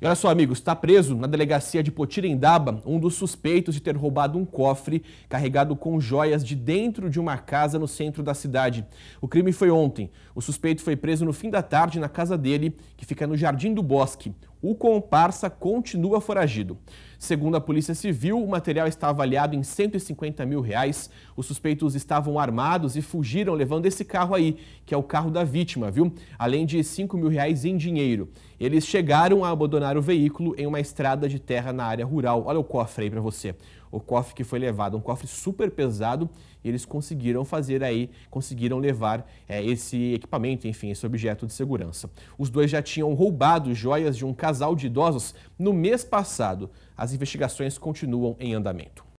E olha só, amigos, está preso na delegacia de Potirendaba um dos suspeitos de ter roubado um cofre carregado com joias de dentro de uma casa no centro da cidade. O crime foi ontem. O suspeito foi preso no fim da tarde na casa dele, que fica no Jardim do Bosque. O comparsa continua foragido. Segundo a Polícia Civil, o material está avaliado em 150 mil reais. Os suspeitos estavam armados e fugiram levando esse carro aí, que é o carro da vítima, viu? Além de 5 mil reais em dinheiro. Eles chegaram a abandonar o veículo em uma estrada de terra na área rural. Olha o cofre aí para você. O cofre que foi levado, um cofre super pesado, e eles conseguiram fazer aí, conseguiram levar é, esse equipamento, enfim, esse objeto de segurança. Os dois já tinham roubado joias de um casal de idosos no mês passado. As investigações continuam em andamento.